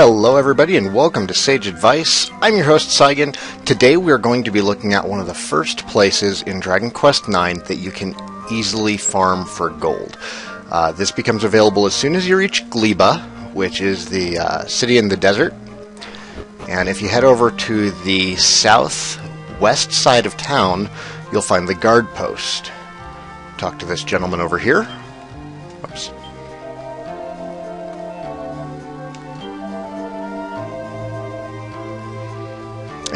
Hello, everybody, and welcome to Sage Advice. I'm your host, Saigan. Today, we're going to be looking at one of the first places in Dragon Quest IX that you can easily farm for gold. Uh, this becomes available as soon as you reach Gleeba, which is the uh, city in the desert. And if you head over to the southwest side of town, you'll find the guard post. Talk to this gentleman over here. Oops.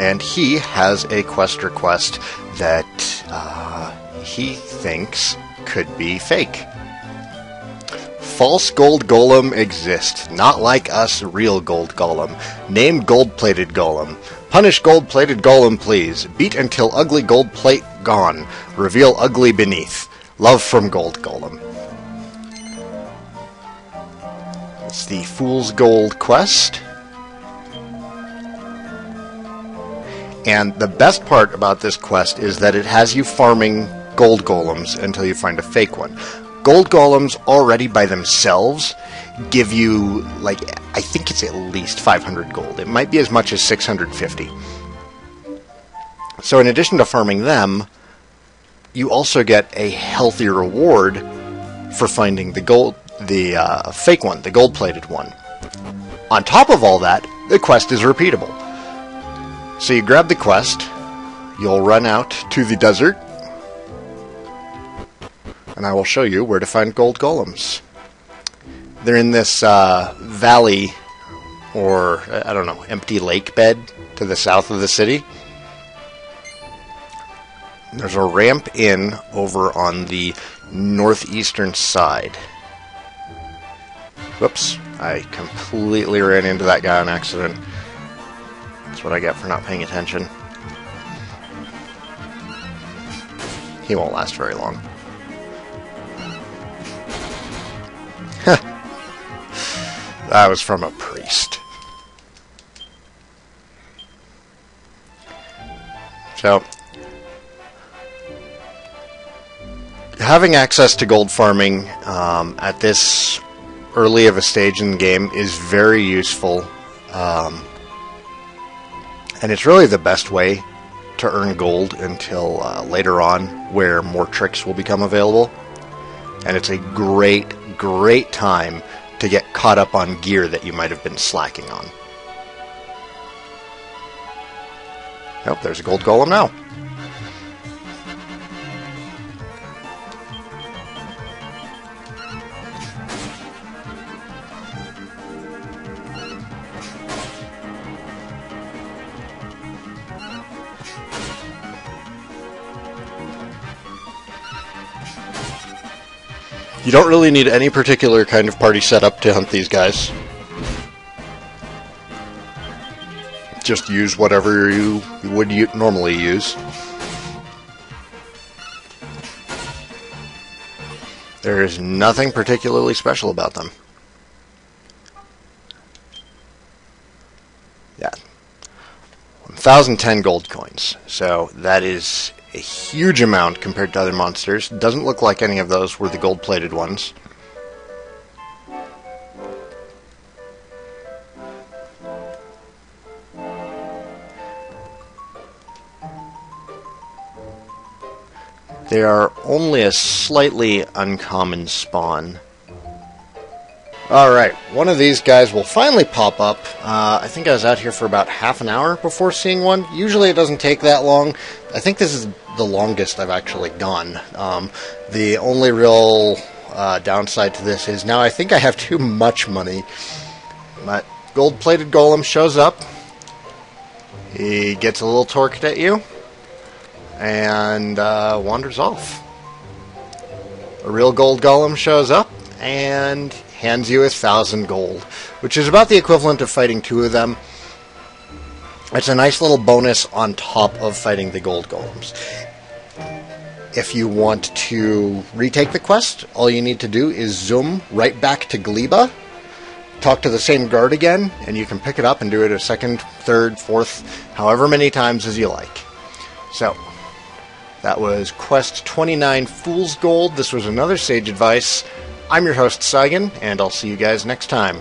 And he has a quest request that uh, he thinks could be fake. False gold golem exists, not like us real gold golem. Name gold plated golem. Punish gold plated golem, please. Beat until ugly gold plate gone. Reveal ugly beneath. Love from gold golem. It's the Fool's Gold quest. And the best part about this quest is that it has you farming gold golems until you find a fake one. Gold golems already by themselves give you, like, I think it's at least 500 gold. It might be as much as 650. So, in addition to farming them, you also get a healthy reward for finding the gold, the uh, fake one, the gold plated one. On top of all that, the quest is repeatable. So you grab the quest, you'll run out to the desert, and I will show you where to find gold golems. They're in this uh, valley, or I don't know, empty lake bed to the south of the city. There's a ramp in over on the northeastern side. Whoops, I completely ran into that guy on accident. That's what I get for not paying attention. He won't last very long. that was from a priest. So, having access to gold farming um, at this early of a stage in the game is very useful. Um, and it's really the best way to earn gold until uh, later on, where more tricks will become available. And it's a great, great time to get caught up on gear that you might have been slacking on. Yep, there's a gold golem now. You don't really need any particular kind of party setup to hunt these guys. Just use whatever you would normally use. There is nothing particularly special about them. Yeah. 1,010 gold coins. So that is a huge amount compared to other monsters. Doesn't look like any of those were the gold-plated ones. They are only a slightly uncommon spawn. Alright, one of these guys will finally pop up. Uh, I think I was out here for about half an hour before seeing one. Usually it doesn't take that long. I think this is the longest I've actually gone. Um, the only real uh, downside to this is now I think I have too much money. But gold plated golem shows up. He gets a little torqued at you and uh, wanders off. A real gold golem shows up and hands you a thousand gold, which is about the equivalent of fighting two of them. It's a nice little bonus on top of fighting the gold golems. If you want to retake the quest, all you need to do is zoom right back to Gleeba, talk to the same guard again, and you can pick it up and do it a second, third, fourth, however many times as you like. So, that was Quest 29 Fool's Gold. This was another Sage Advice. I'm your host, Saigan, and I'll see you guys next time.